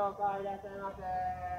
紹ういらっしゃいませ。